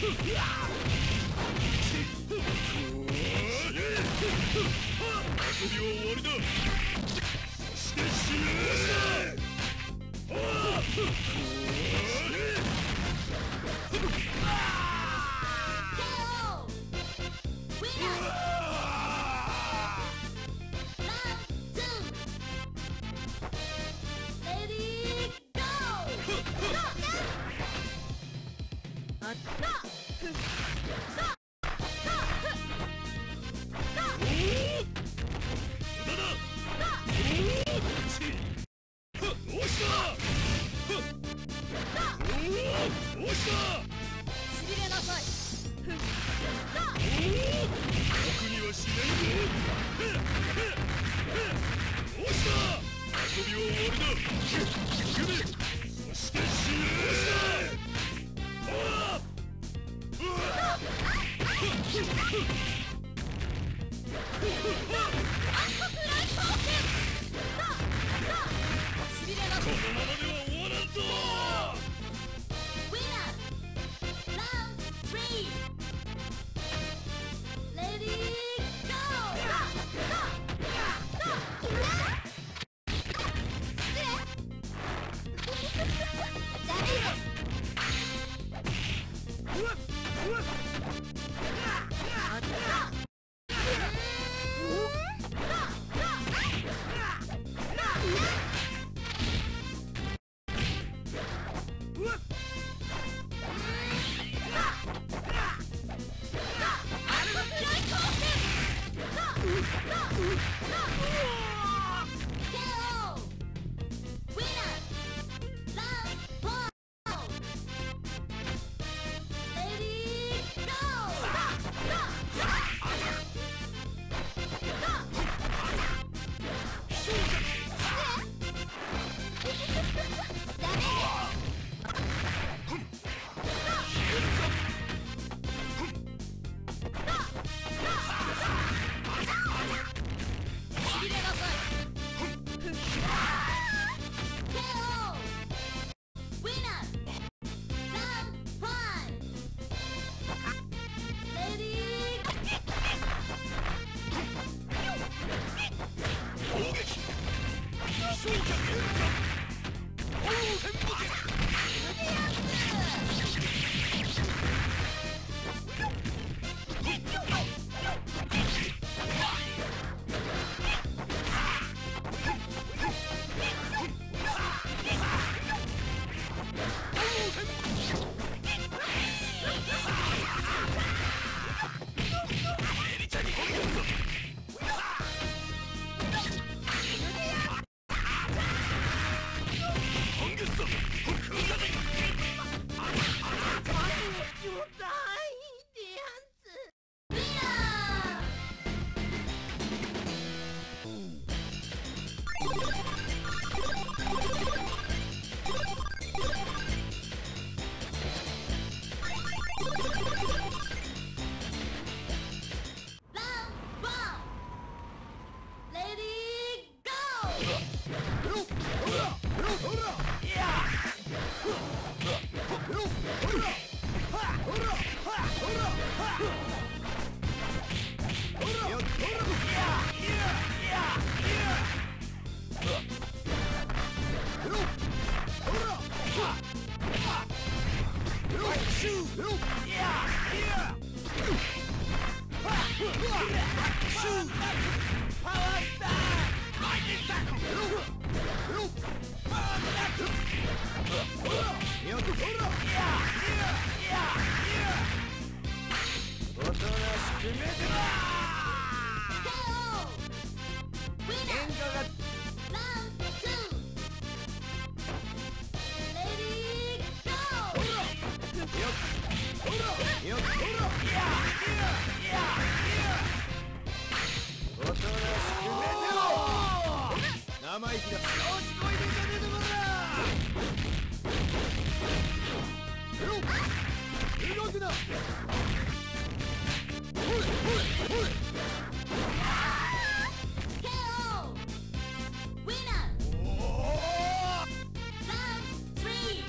遊 Come here! 生意気だ。動くな KO! Winner! Round three!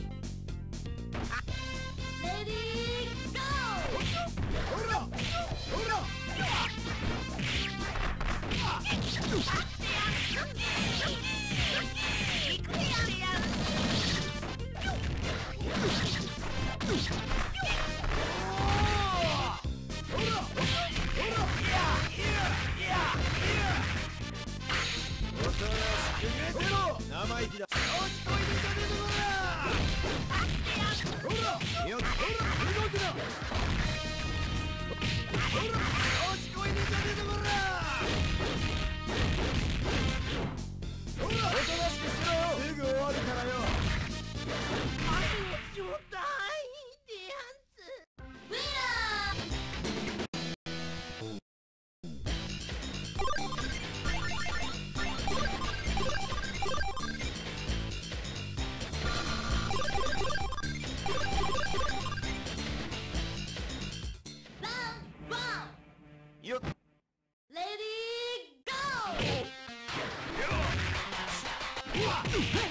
Hey!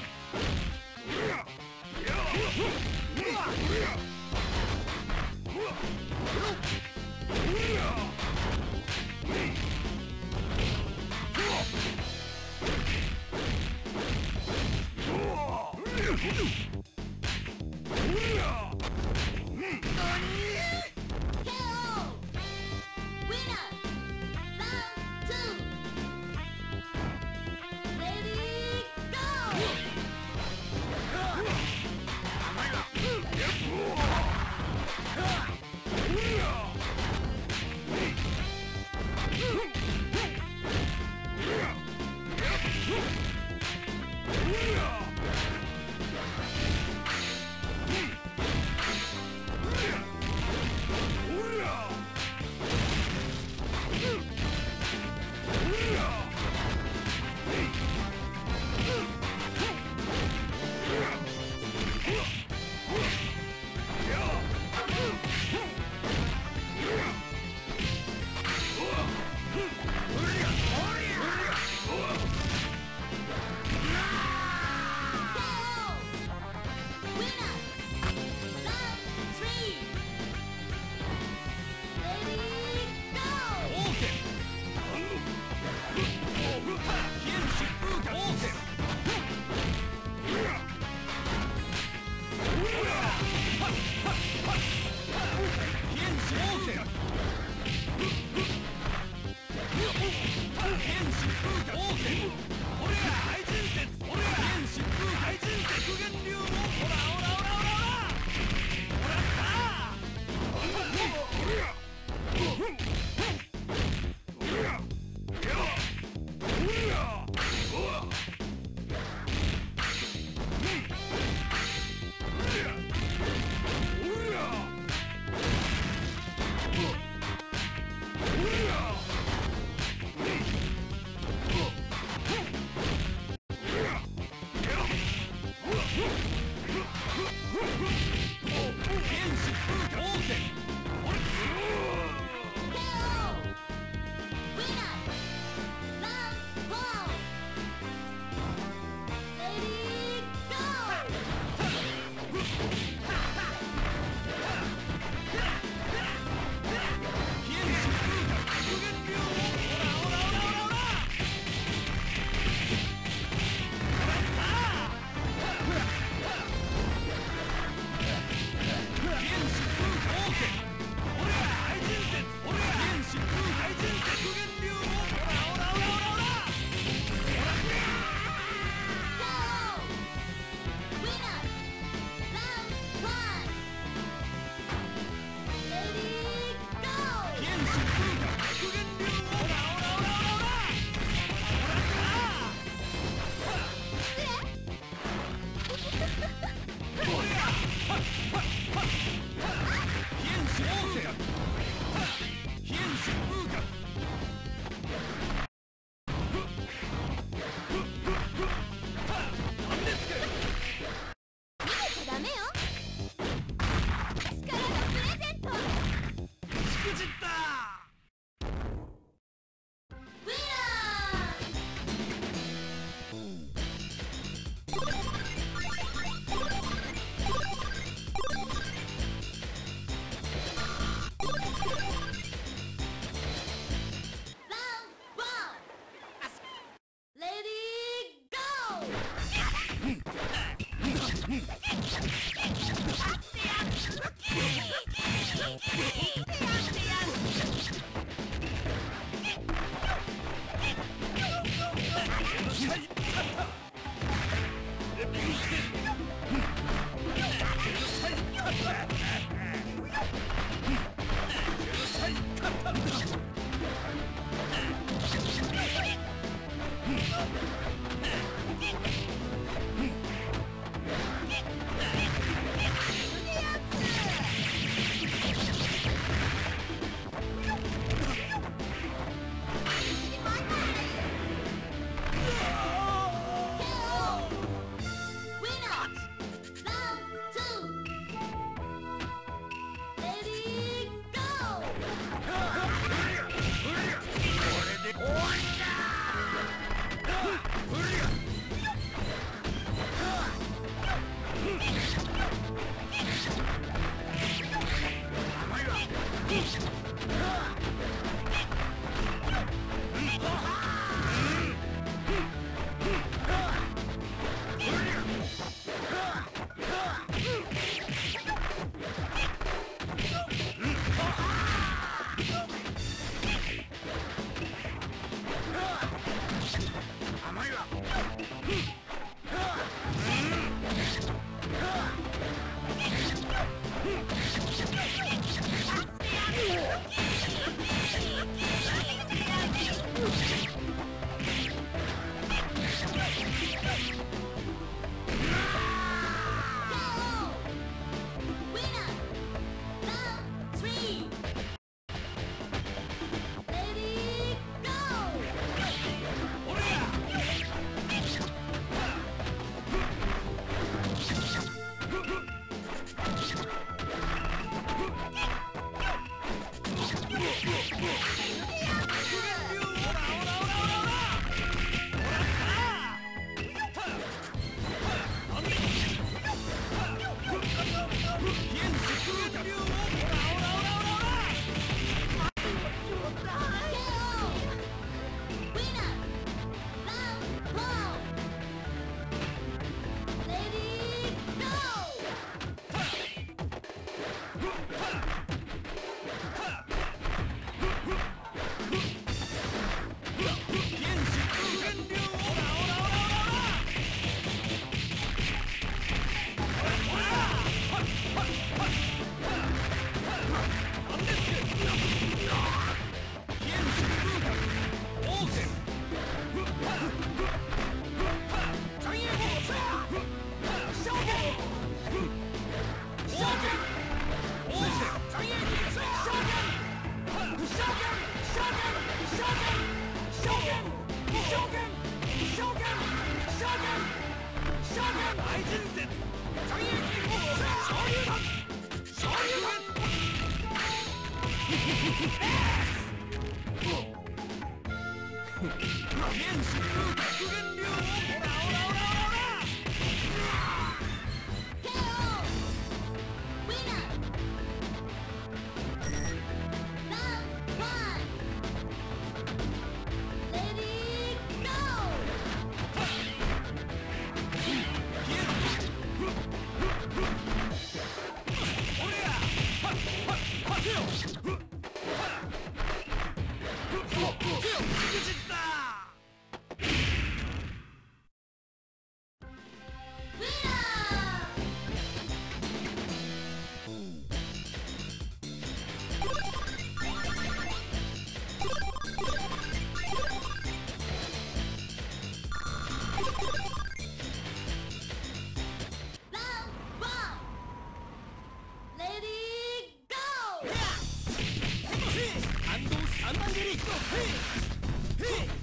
三段蹴り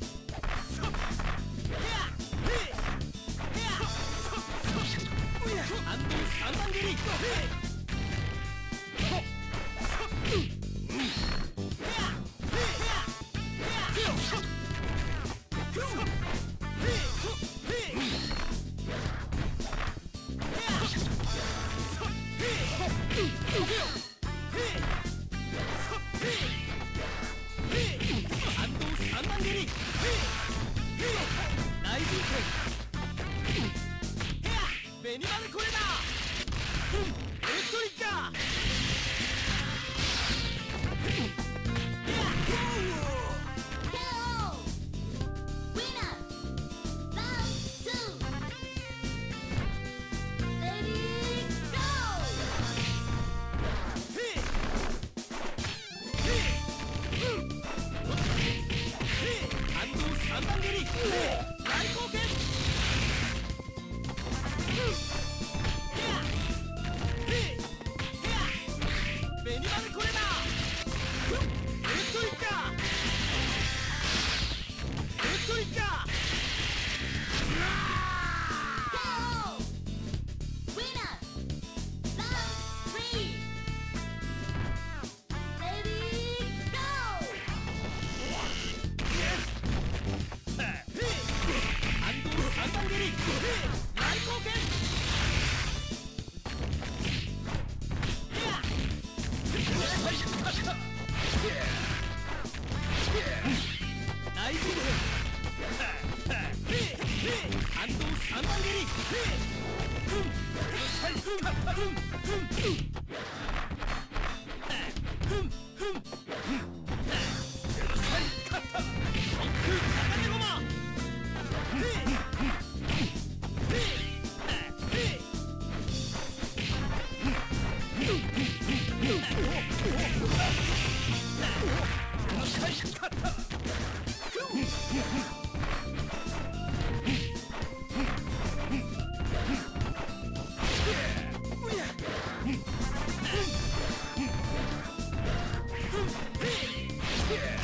Yeah.